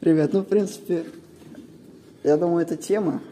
Ребят, ну, в принципе, я думаю, эта тема.